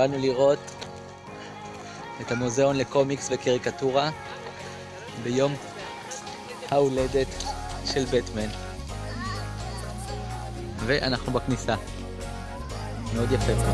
באנו לראות את המוזיאון לקומיקס וקריקטורה ביום ההולדת של בטמן. ואנחנו בכניסה. מאוד יפה פה.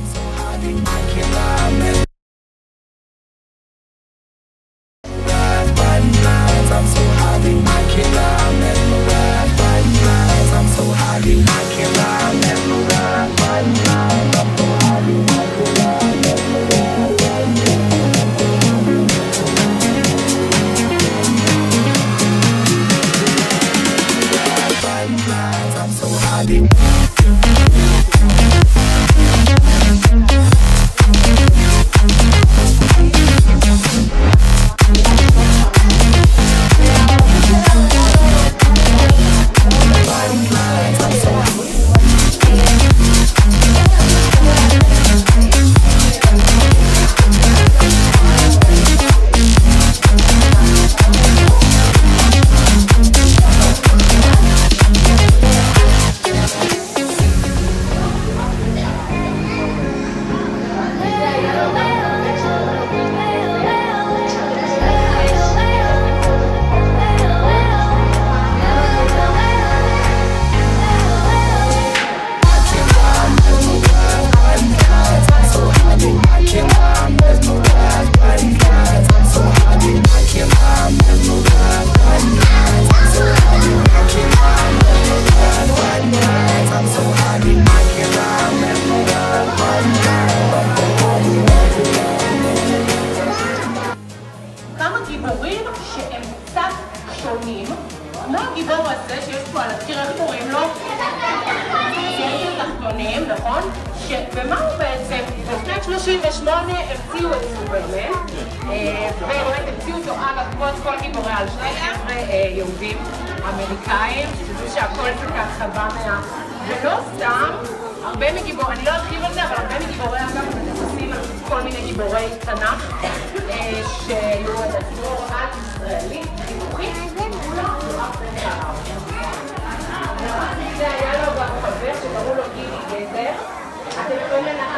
body. על הקיר, איך קוראים לו? סרט התחתונים, נכון? ומה הוא בעצם? בשנת 38 המציאו את סופרמן, אה, ובאמת המציאו אותו כמו את כל גיבורי על שני חבר'ה אה, יהודים אמריקאים, שתדעו שהכל זה ככה בא מה... ולא סתם, הרבה מגיבורי, אני לא ארחיב על זה, אבל הרבה מגיבורי אגב מתייחסים על כל מיני גיבורי תנ"ך אה, שהיו לציבור על-ישראלי, חינוכי, 我们来。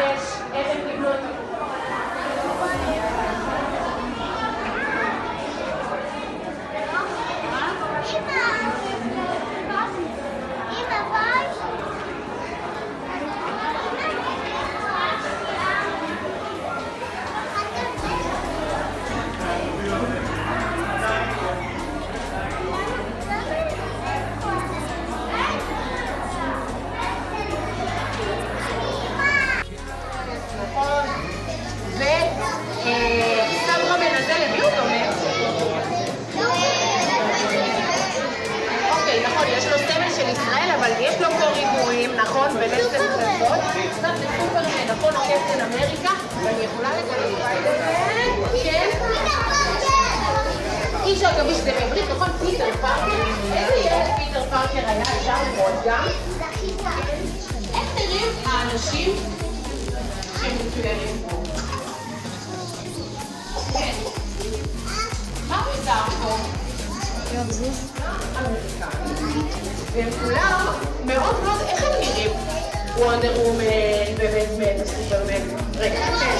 נכון, ולסת קרבות. קצת לסופרמן, נכון, או קפטן אמריקה, ואני יכולה לגלות כן? אי אפשר להגיד שזה בעברית, נכון? פיטר פארקר. איזה ילד פיטר פארקר היה אפשר לראות גם? איך נראים האנשים שמצוינים פה? כן. מה מוזר פה? אמריקאים. והם כולם מאוד מאוד, איך הם נראים? וונדר וומן. אני רוצה רגע